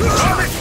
Coming!